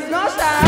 Miss Nasha.